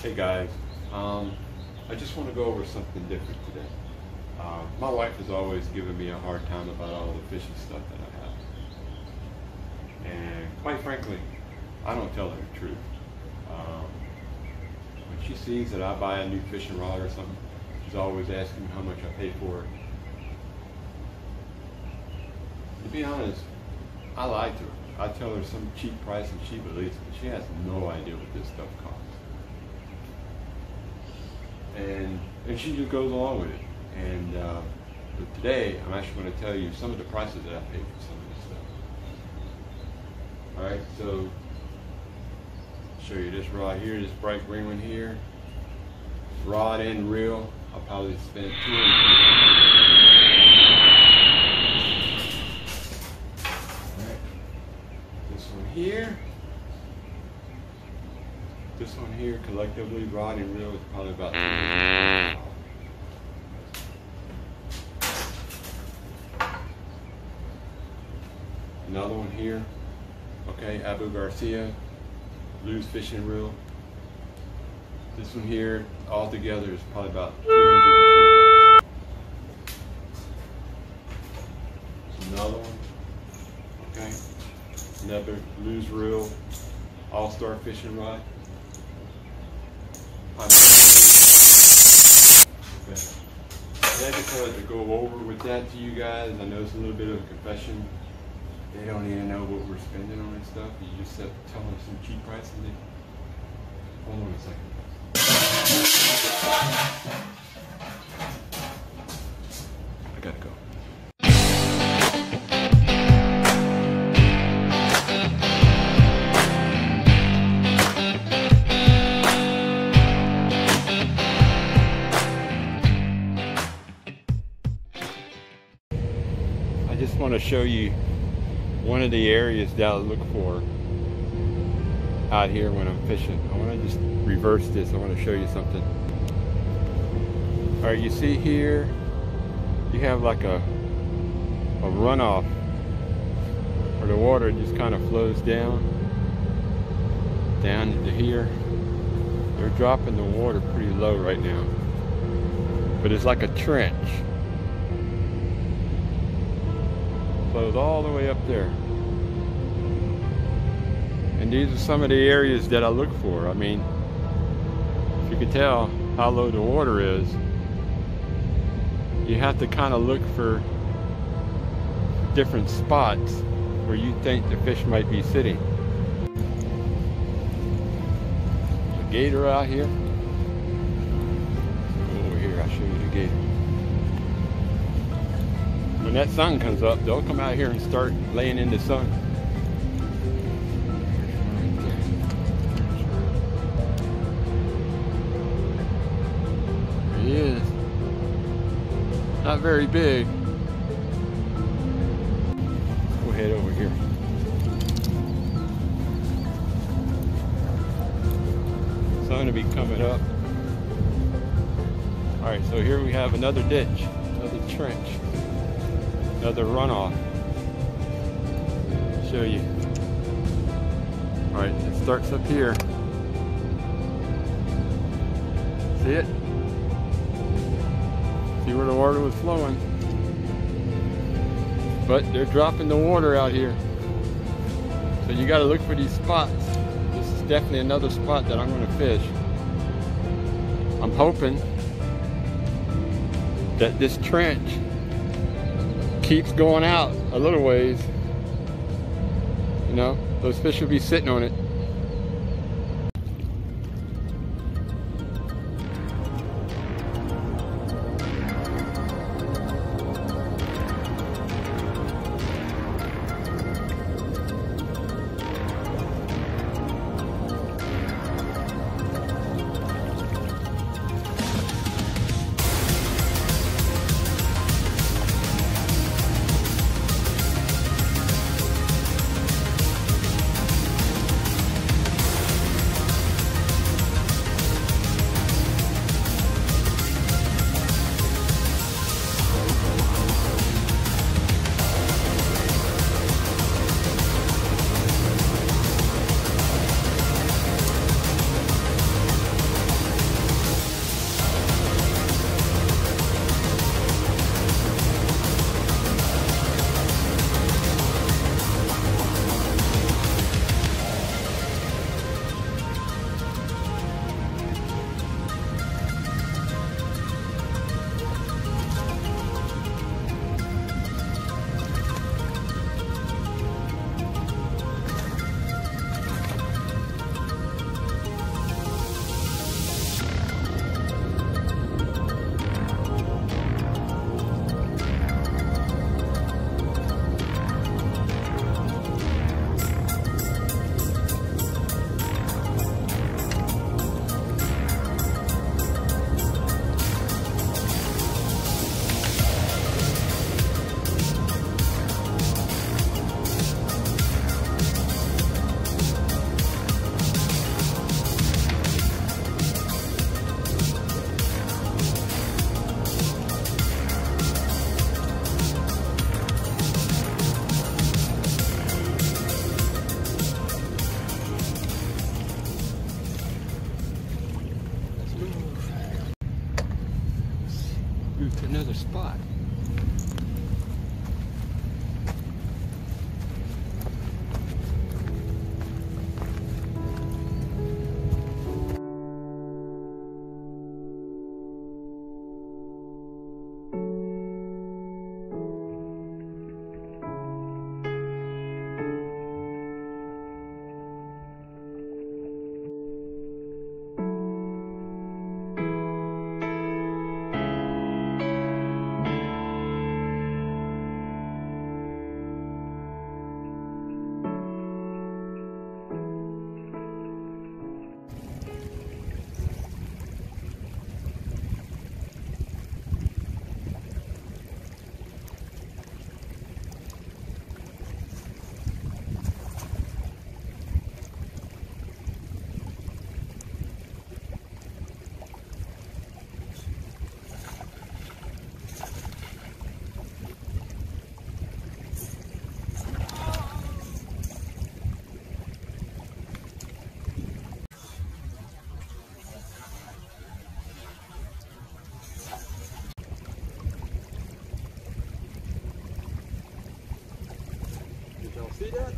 Hey guys, um, I just want to go over something different today. Uh, my wife has always given me a hard time about all the fishing stuff that I have. And quite frankly, I don't tell her the truth. Um, when she sees that I buy a new fishing rod or something, she's always asking me how much I pay for it. To be honest, I lie to her. I tell her some cheap price and she believes it. She has no idea what this stuff costs. And, and she just goes along with it. And uh, but today, I'm actually going to tell you some of the prices that I paid for some of this stuff. All right, so show you this rod here, this bright green one here. Rod and reel. I'll probably spend two This one here. This one here, collectively, rod and reel is probably about. Another one here. Okay, Abu Garcia, Lew's fishing reel. This one here, all together, is probably about 320 bucks. Another one. Okay. Another Lew's reel, all-star fishing rod. I just wanted to go over with that to you guys. I know it's a little bit of a confession. They don't even know what we're spending on this stuff. You just tell them some cheap prices. hold on a second. Show you one of the areas that I look for out here when I'm fishing. I want to just reverse this. I want to show you something. All right, you see here, you have like a, a runoff where the water just kind of flows down, down into here. They're dropping the water pretty low right now, but it's like a trench. Flows all the way up there. And these are some of the areas that I look for. I mean, if you can tell how low the water is, you have to kind of look for different spots where you think the fish might be sitting. A gator out here. Over here, I'll show you the gator when that sun comes up, they'll come out here and start laying in the sun. There he is. Not very big. We'll head over here. Sun will be coming up. All right, so here we have another ditch, another trench another runoff. Show you. All right, it starts up here. See it? See where the water was flowing. But they're dropping the water out here. So you gotta look for these spots. This is definitely another spot that I'm gonna fish. I'm hoping that this trench keeps going out a little ways, you know, those fish will be sitting on it. Вперед!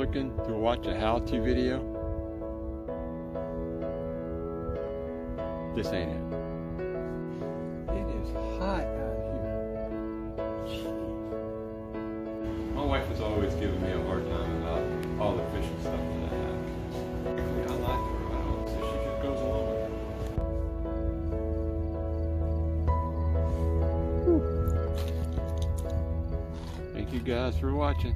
Looking to watch a how-to video, this ain't it. It is hot out here. Jeez. My wife is always giving me a hard time about all the fishing stuff that I have. Frankly, I like her. I don't, so she just goes along with it. Thank you guys for watching.